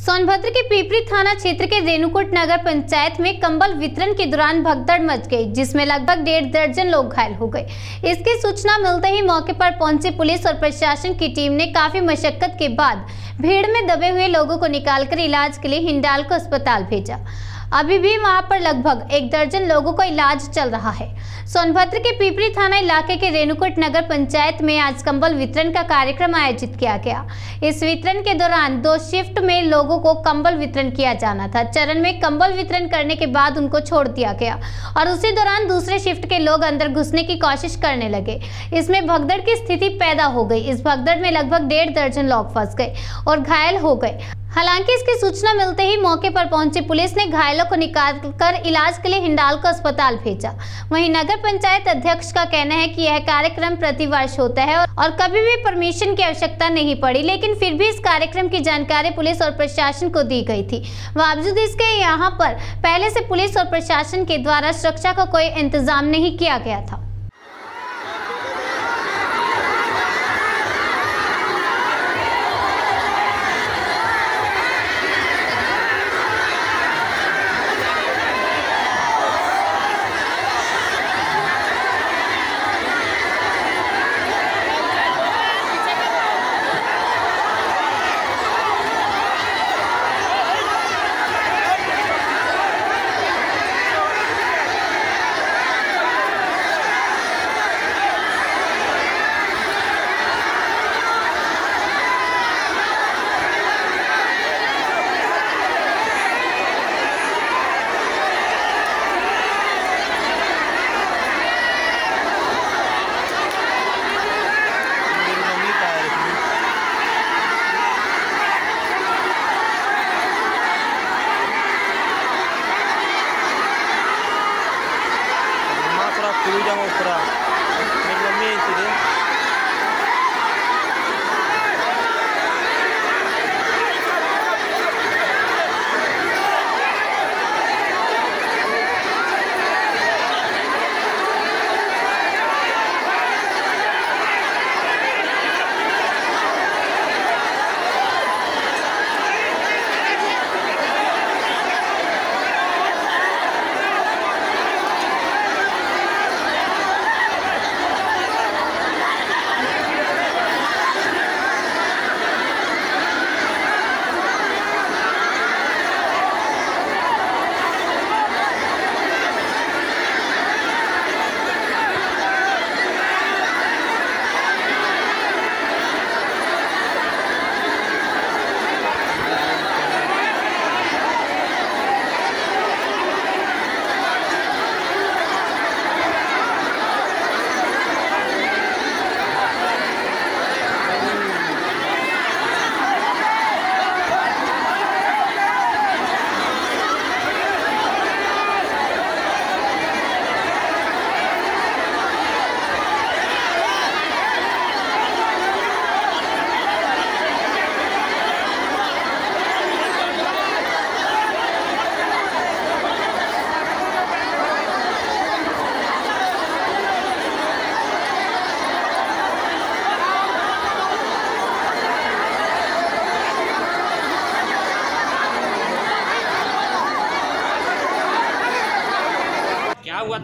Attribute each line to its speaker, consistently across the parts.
Speaker 1: सोनभद्र के पीपरी थाना क्षेत्र के रेणुकूट नगर पंचायत में कंबल वितरण के दौरान भगदड़ मच गई, जिसमें लगभग डेढ़ दर्जन लोग घायल हो गए। इसकी सूचना मिलते ही मौके पर पहुँची पुलिस और प्रशासन की टीम ने काफ़ी मशक्कत के बाद भीड़ में दबे हुए लोगों को निकालकर इलाज के लिए हिंडाल को अस्पताल भेजा। अभी भी वहाँ पर लगभग एक दर्जन लोगों का इलाज चल रहा है। सोनभद्र के पीपरी थाना इलाके के रेणुकूट नगर पंचायत में आज कंबल वितरण का कार्यक्रम आयोजित किया गया। इस वितरण के दौरान दो शिफ्ट में लोगों को कंबल वितरण किया जाना था। चरण में कंबल वितरण करने के बाद उनको छोड़ दिया गया और उसी दौरान दूसरे शिफ्ट के लोग अंदर घुसने की कोशिश करने लगे। इसमें भगदड़ की स्थिति पैदा हो गई। इस भगदड़ में लगभग डेढ़ दर्जन लोग फंस गए और घायल हो गए। हालाँकि इसकी सूचना मिलते ही मौके पर पहुँची पुलिस ने घायलों को निकालकर इलाज के लिए हिंडाल्को अस्पताल भेजा। वहीं नगर पंचायत अध्यक्ष का कहना है कि यह कार्यक्रम प्रतिवर्ष होता है और कभी भी परमिशन की आवश्यकता नहीं पड़ी, लेकिन फिर भी इस कार्यक्रम की जानकारी पुलिस और प्रशासन को दी गई थी। बावजूद इसके, यहाँ पर पहले से पुलिस और प्रशासन के द्वारा सुरक्षा का को कोई इंतज़ाम नहीं किया गया था
Speaker 2: मेरी मम्मी का है इसमें। माँ पूरा खुल जाओ पूरा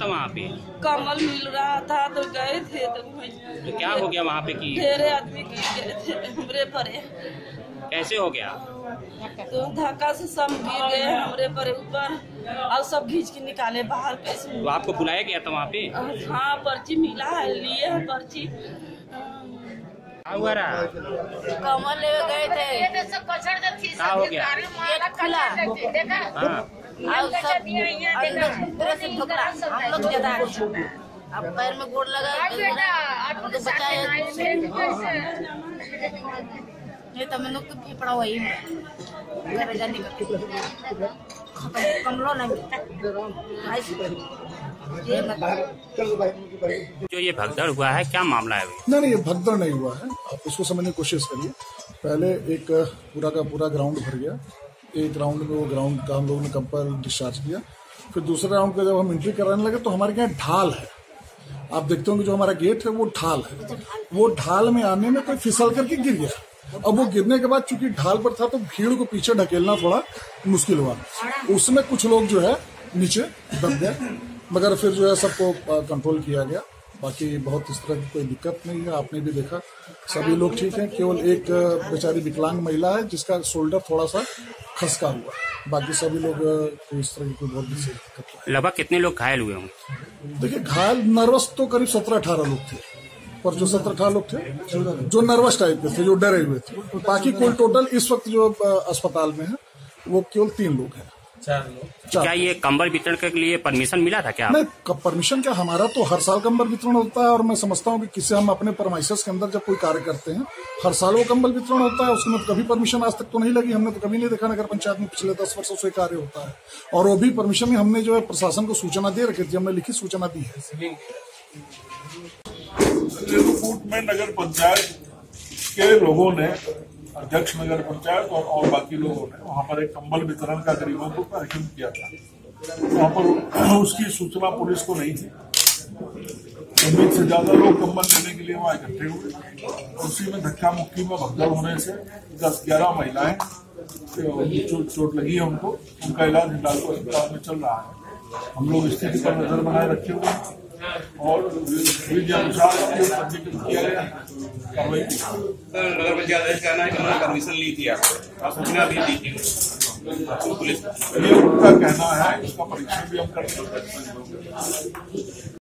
Speaker 2: थी
Speaker 3: वहाँ पे?
Speaker 4: कमल मिल रहा था तो गए थे तो
Speaker 3: तो क्या हो गया वहाँ पे की
Speaker 4: ढेरे आदमी गिर गए थे हमरे परे।
Speaker 3: कैसे हो गया?
Speaker 4: तो धक्का से सब गिर गए हमरे पर ऊपर और सब घींच के निकाले बाहर कैसे
Speaker 3: तो आपको बुलाया गया था वहाँ पे?
Speaker 4: हाँ पर्ची मिला है लिए है पर्ची।
Speaker 3: हुआ रहा
Speaker 4: कमल ले गए थे।
Speaker 3: क्या हो गया?
Speaker 4: गेट खुला।
Speaker 3: हाँ।
Speaker 4: और सब अंदर से ठोकरा हम लोग ज़्यादा अब पैर में गोड़ लगा हमको बचाया ये तो मैंने तो पड़ा वही में घर जाने का खत्म कमलो नहीं
Speaker 3: जो ये भगदड़ हुआ है क्या मामला है
Speaker 5: नहीं नहीं ये भगदड़ नहीं हुआ है आप इसको समझने की कोशिश करिए पहले एक पूरा का पूरा ग्राउंड भर गया एक राउंड में वो ग्राउंड का हम लोगों ने कंपल डिस्चार्ज किया फिर दूसरे राउंड का जब हम एंट्री कराने लगे तो हमारे यहाँ ढाल है आप देखते होंगे जो हमारा गेट है वो ढाल है वो ढाल में आने में कोई फिसल करके गिर गया अब वो गिरने के बाद चूँकि ढाल पर था तो भीड़ को पीछे ढकेलना थोड़ा मुश्किल हुआ। उसमें कुछ लोग जो है नीचे दब गए मगर फिर जो है सबको कंट्रोल किया गया। बाकी बहुत इस तरह की कोई दिक्कत नहीं है आपने भी देखा। सभी लोग ठीक हैं केवल एक बेचारी विकलांग महिला है जिसका शोल्डर थोड़ा सा खसका हुआ। बाकी सभी लोग को इस तरह की कोई बहुत दिक्कत
Speaker 3: लगभग कितने लोग घायल हुए होंगे?
Speaker 5: देखिए घायल नर्वस तो करीब सत्रह अठारह लोग थे। पर जो सत्रह अठारह लोग थे जो नर्वस टाइप के थे जो डरे हुए थे। बाकी कुल टोटल इस वक्त जो अस्पताल में है वो केवल तीन लोग हैं। चार लोग।
Speaker 3: क्या ये कंबल वितरण के लिए परमिशन मिला था क्या?
Speaker 5: नहीं परमिशन क्या हमारा तो हर साल कंबल वितरण होता है और मैं समझता हूँ कि किसी हम अपने परमाइशस के अंदर जब कोई कार्य करते हैं हर साल वो कंबल वितरण होता है उसमें तो कभी परमिशन आज तक तो नहीं लगी हमने तो कभी नहीं देखा नगर पंचायत में पिछले दस वर्षों से कार्य होता है। और वो भी परमिशन में हमने जो है प्रशासन को सूचना दे रखी थी हमने लिखित सूचना दी है।
Speaker 6: रेणुकूट में नगर पंचायत के लोगों ने अध्यक्ष नगर पंचायत और, और बाकी लोगों ने वहाँ पर एक कंबल वितरण का गरीबों को कार्यक्रम किया था। वहाँ पर उसकी सूचना पुलिस को नहीं थी। उम्मीद से ज़्यादा लोग कंबल लेने के लिए वहाँ इकट्ठे हुए। उसी में धक्का मुक्की में भगदड़ होने से दस ग्यारह महिलाएँ चोट चोट लगी है उनको उनका इलाज हिंडालको अस्पताल में चल रहा है। हम लोग स्थिति पर नज़र बनाए रखे हुए हैं। और विधि अनुसार जो किया गया। कार्रवाई की।
Speaker 7: सर नगर पंचायत है कि उन्होंने परमिशन ली थी आपको सूचना भी दी थी। पुलिस
Speaker 6: ये उनका कहना है इसका परीक्षण भी हम करते हैं।